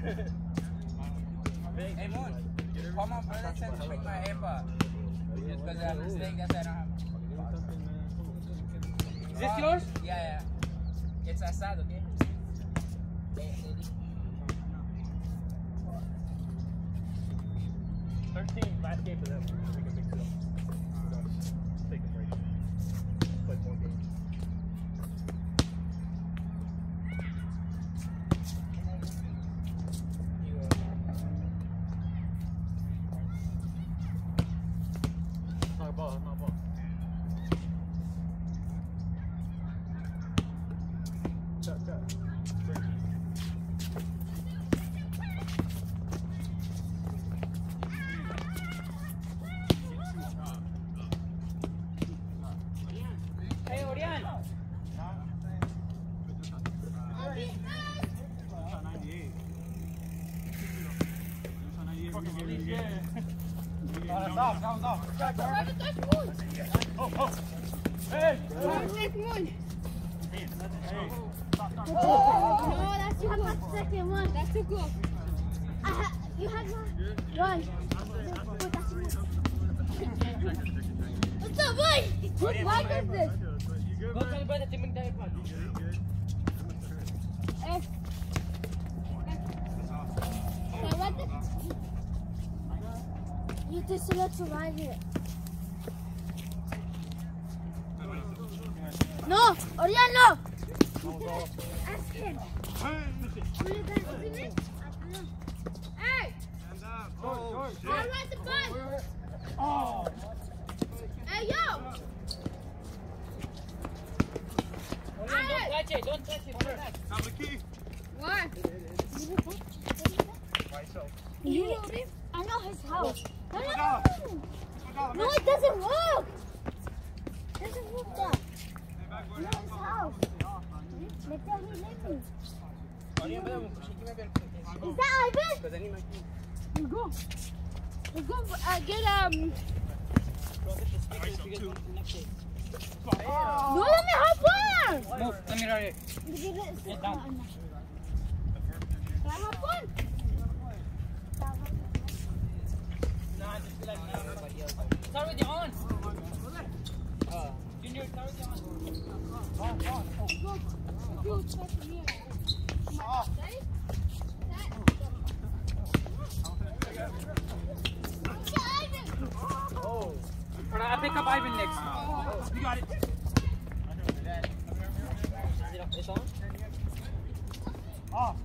Hey, Moon. Call my brother said to pick my AirPod. Because I'm mistake, that's why I don't have Is this yours? Uh, yeah, yeah. It's asado, okay? Thirteen last game for them. Cool. I ha- you yours. What's up, boy? Why is this? Go tell? You just let to ride it. No, Orion, no. Ask him. Will you guys see me? Hey! I ride the bus. Hey, yo! Don't touch it. Don't touch it. Don't touch. What? You know him? I know his house. No, no, no. No, it doesn't work. It doesn't work that. I know his house. Let's tell me living. Orion, brother, push it, give me a bell. Is that Ivan? Because I need my. You go. Let's go uh, get um. Go get the speakers if you guys want to connect it. No, let me hop on. Move, let me ride it. Get down. Can I hop on? Nah, just be like, nah, everybody else. Start with your on. Uh, Junior, start with your on. Go. You touch me. Ready? Set. Ivan. Oh. Alright, I'll pick up Ivan next. You got it. Is it it's on? Oh.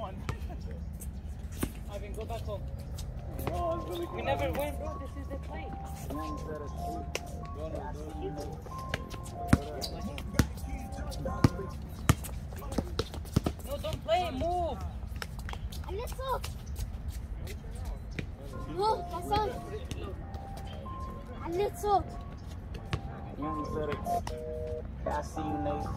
One. Ivan, go back home. Really We never win, bro. This is the play. No, don't play. Move. A little. No, that's all. A little. Young. I see you, Nate.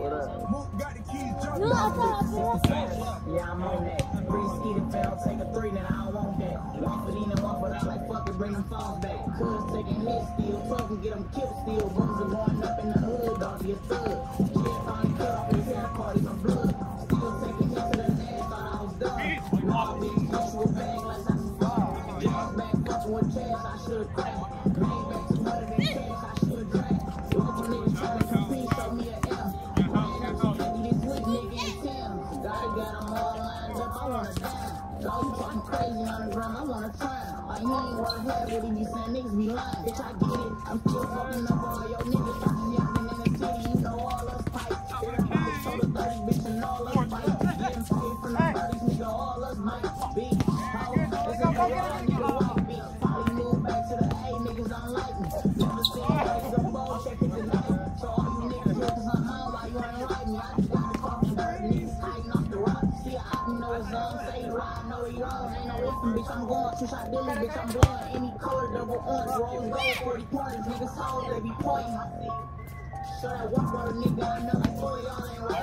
What up? No, I thought I Yeah, I'm on that. Free skeeter fell, take a three, then I don't want that. One for these and one for that, like fuck it, bring them falls back. Cuz taking hits still, fucking get them killed still. Bums are going up in the hood, dog, be a thug. Kid finally cut off his hair, party some blood. Still taking hits to the ass, thought I was done. Walk big, issue a bag, like I was Get my back, fucking with cash, I should've cracked. Came back to saying niggas be lying. Bitch, I get it. I'm still fucking up all your niggas. Fucking young in the city, you know all us pipes. Everybody told the 30 bitch and all us fight. Getting paid from the 30s, nigga, all us might be. Two shot Billy, bitch, I'm blowing. Any color, double orange, rose gold, 40 pointers, niggas hoes, they be pointing. So that walk a nigga, I know like y'all ain't right.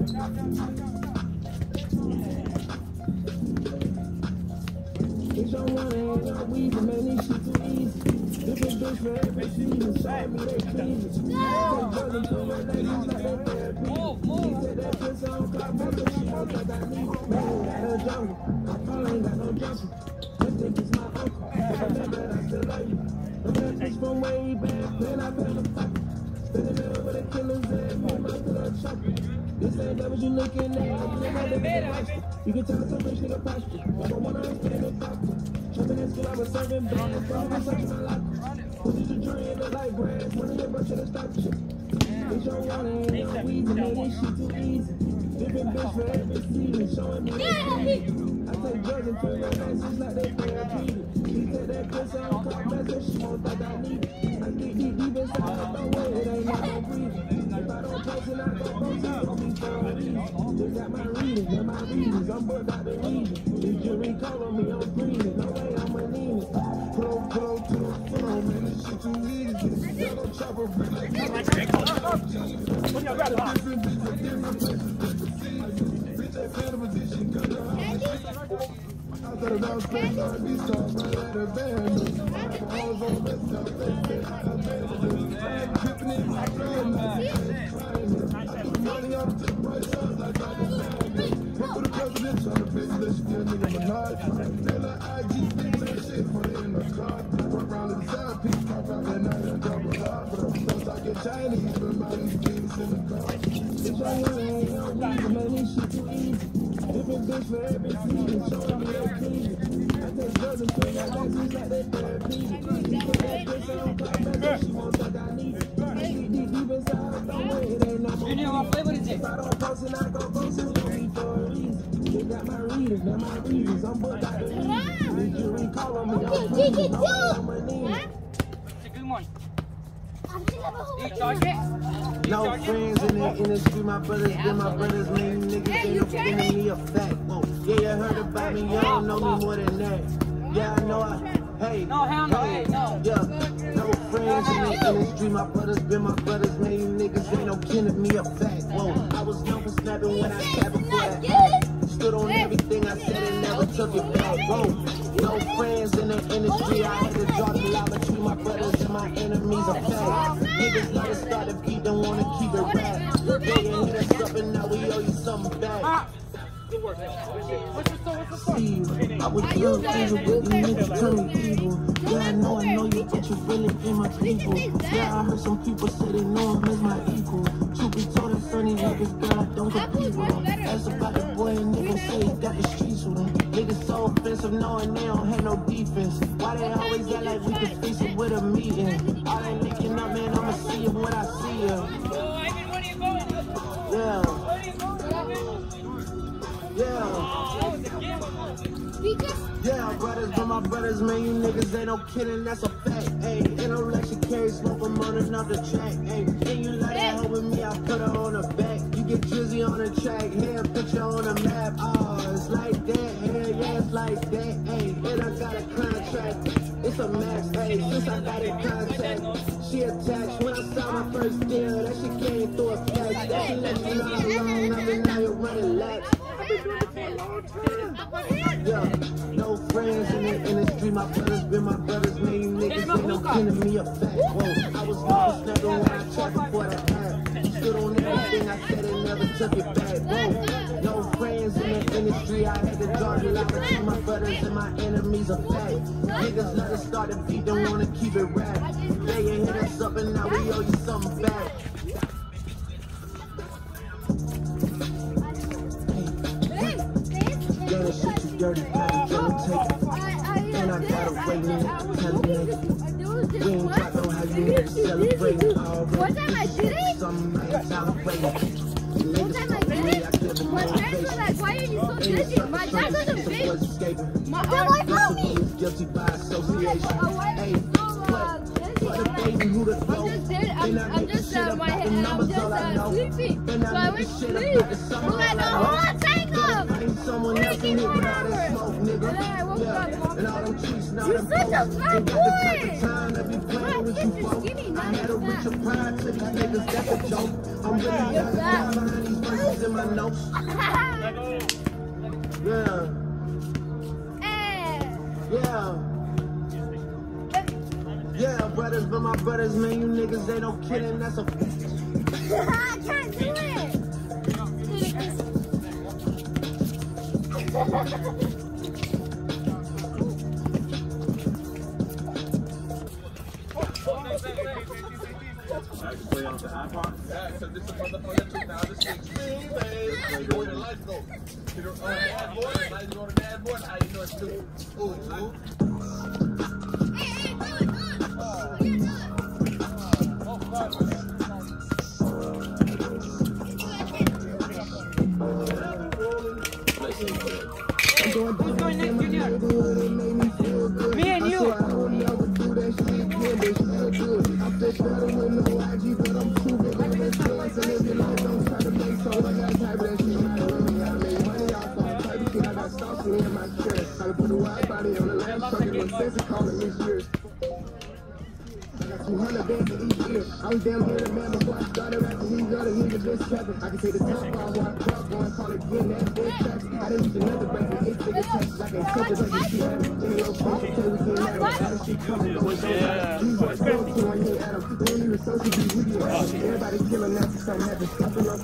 Bitch, I'm running, ain't got weed, but man, shit too easy. Different bitch for every show me they please. To I got I I way back, fucker. The. This ain't what you looking at, you can tell a nigga posture. I don't wanna understand the doctor. Jumping in I was serving bad. Put this a jury in the light grass. One of in the stop shit. Bitch, I'm too easy. Every season, showing me. I take drugs and put my hands just like they I'm out the region. If jury call on me, I'm breathing, no way I'm anemic. Pro, pro, to the floor, man, this shit too easy. Yellow chopper, like got, Bob? different a I him a. I thought about spending on these songs, but I had a band. I was the best of it. I been dripping in my blood. Put money on the price, I was like, to fix this shit, nigga Minaj. They like IG, bitch, that shit, put it in the car. Work around the side, piece, pop out that night and double up. But still talking Chinese, but my these things in the car. Bitch, I ain't on weed, man, this shit too easy. Different bitch for every season, charge it? No friends in the industry, my brothers been my brothers, man. Niggas ain't no giving me a fact. Whoa, yeah, you heard about me, you don't know me more than that. Yeah, I know I. Hey, No, hell no, hey, hey, no. Yeah, no friends in the industry, my brothers been my brothers, man. You niggas ain't no kin of me a fact. Whoa, I was known for snapping when I stabbed before I had. Stood on everything I said and never took it back. Whoa, no friends in the industry, I had to draw the line between my brothers and my enemies a fact. Niggas gotta start a beat, don't wanna keep it rap. Yeah, you hit us up and now we owe you something back. Good work, man. What's the song? What's the song? Steve. I was young, evil, but the niggas turn me evil. Yeah, I know, I know you, but you really in my people. Yeah, I heard some people say they know him as my equal. Funny niggas, girl, don't compete with them. That's about the boy and niggas say he got the streets with him. Niggas so offensive knowing they don't have no defense. Why they always act like we can fix it with a meeting? All they linking up, man, I'ma see him when I see him. Yeah, that brothers, but my brothers, man, you niggas ain't no kidding, that's a fact. Ayy, you carry smoke from on another track. Ayy, ayy, got in contact. She attached when I saw my first deal, that she came through a fax. That she let me how long I've been out here running laps. Yeah, no friends in the industry. My brothers been my brothers. You niggas ain't no kin to me a fact. Whoa, I was never snapping when I tried before that hat. Stood on everything I said and never took it back. Whoa, had to draw the line my brothers and my enemies a fact. Niggas let us start a beat, don't wanna keep it rap. They ain't hit us up and now we owe you something back. Yeah, that shit you dirty, kind of take it. And I gotta wait me tell you nigga. We ain't talk on how you niggas celebrating already. One time My parents were like, why are you so busy? My dad doesn't bitch. My dad me. The I'm just dead. I'm, I'm just my head. I'm just sleepy. So I went to sleep. I'm the whole all that smoke, nigga. And then I woke up. You're such a fat Ain't got the type boy. of time to be playing with Yes, you you're folks. skinny, I not fat. richer pride to these niggas, that's a joke. I'm really You're fat. time behind these verses in my notes. Yeah, yeah. Yeah, brothers, but my brothers, man, you niggas ain't no kidding, that's a I can't do it. I can play on the iPod. Yeah, so this is motherfucker 2016, baby. Go to lights go. To the uh, dashboard, lights go to dashboard. How you know it's? Ooh, ooh. I was down here in man before I started rapping. These other niggas just trapping. I can take the top off while I call it tracks. I didn't use another break for eight figure texts. I can take it like you have it. In your phone, till we can have it. All the shit coming, going. These to. They don't even social with. Stopping up